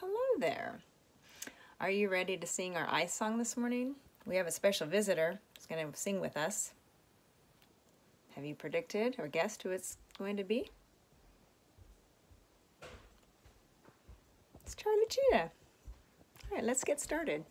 hello there. Are you ready to sing our I song this morning? We have a special visitor who's going to sing with us. Have you predicted or guessed who it's going to be? It's Charlie Cheetah. All right, let's get started.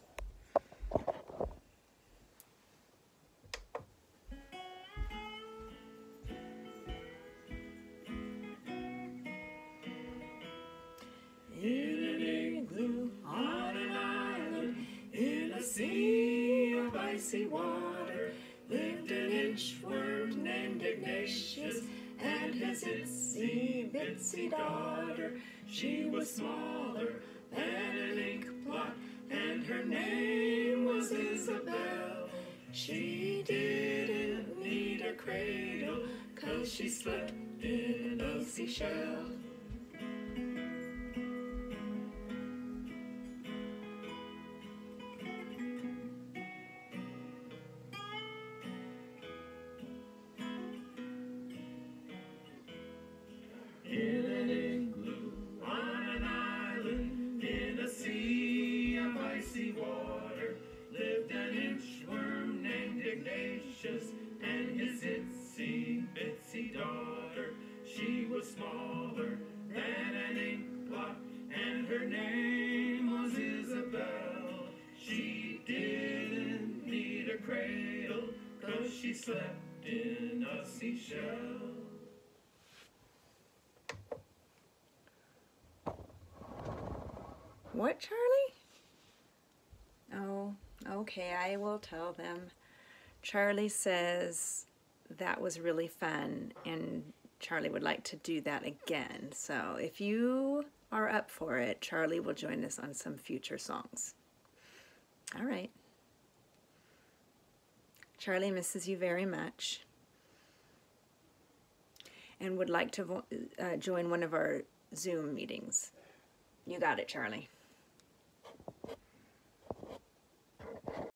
Sea of icy water lived an inchworm named Ignatius and his itsy bitsy daughter. She was smaller than an ink blot and her name was Isabel. She didn't need a cradle cause she slept in a seashell. In was smaller than an ink blot and her name was Isabel. She didn't need a cradle cause she slept in a seashell. What, Charlie? Oh, okay, I will tell them. Charlie says that was really fun and Charlie would like to do that again. So if you are up for it, Charlie will join us on some future songs. All right. Charlie misses you very much and would like to uh, join one of our Zoom meetings. You got it, Charlie.